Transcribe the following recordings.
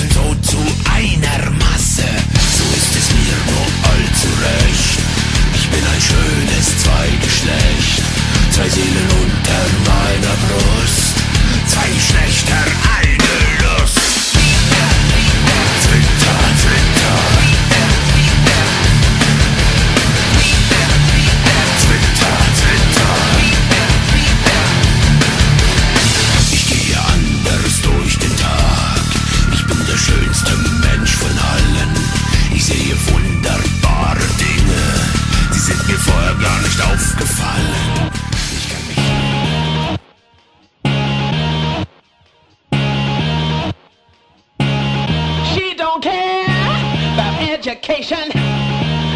wechseln so zu einer Masse. So ist es mir nur allzu recht. Ich bin ein schönes Zweigeschlecht, zwei Seelen unter meiner Brust, zwei Geschlechter. education.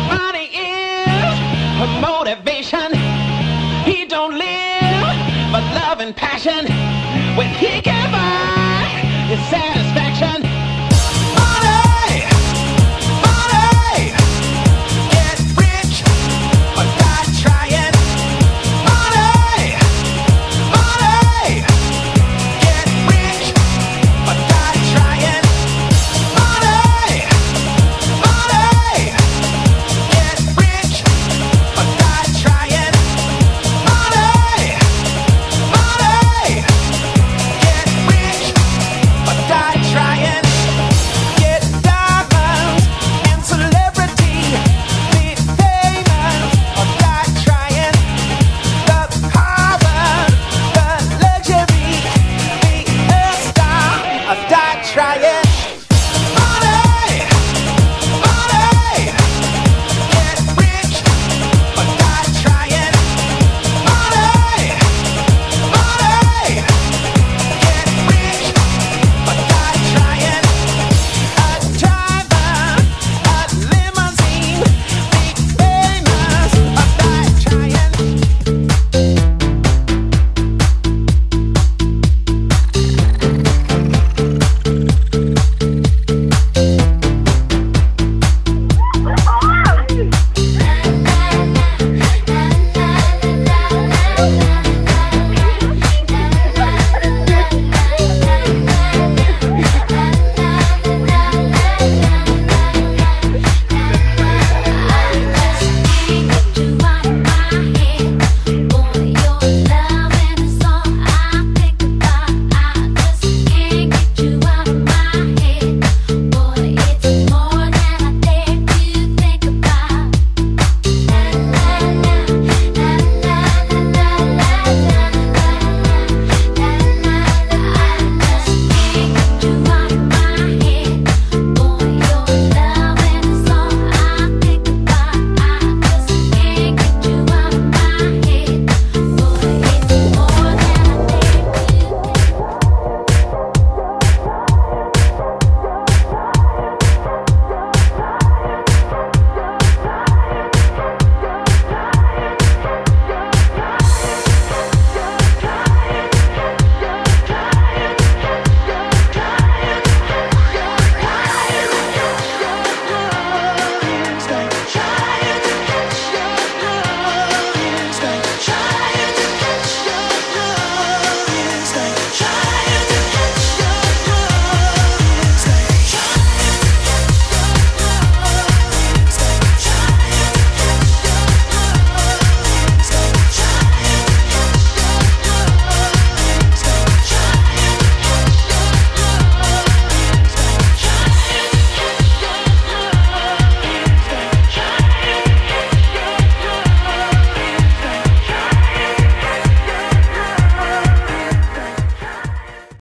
Money is her motivation. He don't live for love and passion. When he gets